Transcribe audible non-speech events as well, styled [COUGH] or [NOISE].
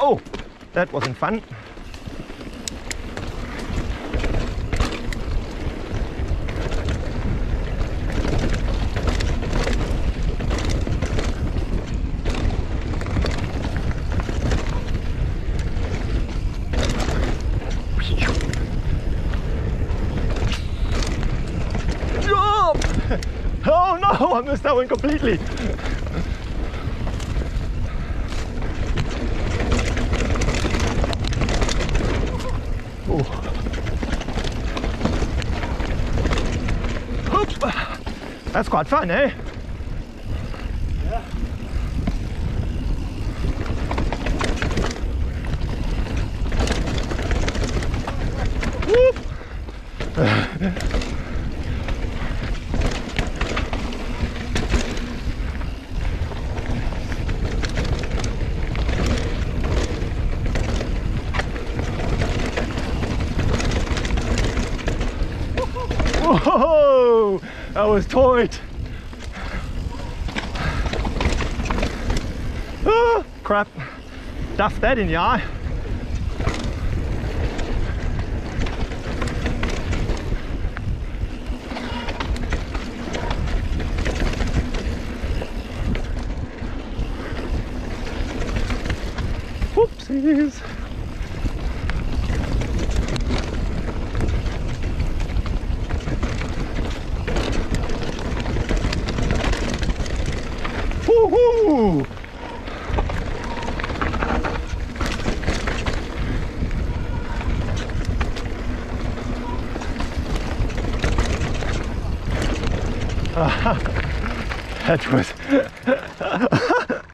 Oh, that wasn't fun. [LAUGHS] Oh no, I missed that one completely. That's quite fun, eh? Whoop. Whoa! That was tight. Ah, crap. Duffed that in the eye. Whoopsies. Woohoo! [LAUGHS] that was